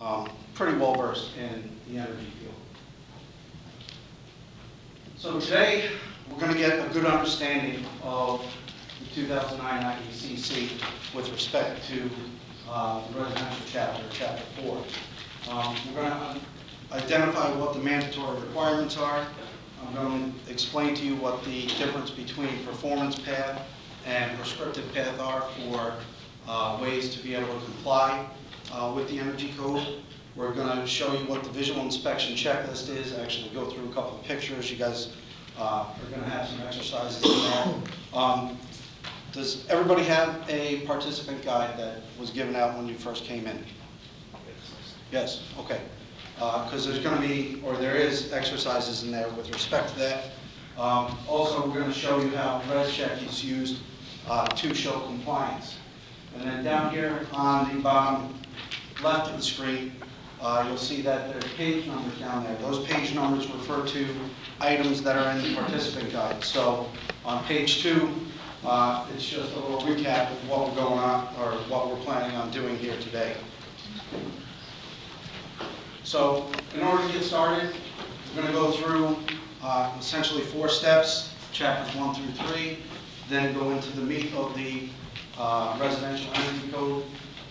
um, pretty well versed in the energy field. So today, we're going to get a good understanding of the 2009 IECC with respect to uh, the residential chapter, chapter four. Um, We're going to identify what the mandatory requirements are. I'm going to explain to you what the difference between performance path and prescriptive path are for uh, ways to be able to comply uh, with the energy code. We're going to show you what the visual inspection checklist is, actually go through a couple of pictures. You guys uh, are going to have some exercises in there. Um, Does everybody have a participant guide that was given out when you first came in? Yes, okay. Because there's going to be, or there is exercises in there with respect to that. Um, Also, we're going to show you how REScheck is used uh, to show compliance. And then down here on the bottom left of the screen, uh, you'll see that there are page numbers down there. Those page numbers refer to items that are in the participant guide. So on page two, uh, it's just a little recap of what we're going on, or what we're planning on doing here today. So in order to get started, we're going to go through uh, essentially four steps, chapters one through three, then go into the meat of the uh, residential energy code,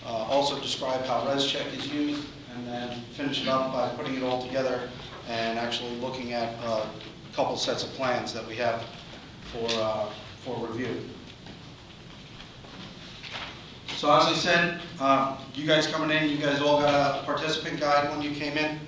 uh, also describe how REScheck is used, and then finish it up by putting it all together and actually looking at uh, a couple sets of plans that we have for, uh, for review. So as I said, uh, you guys coming in, you guys all got a participant guide when you came in.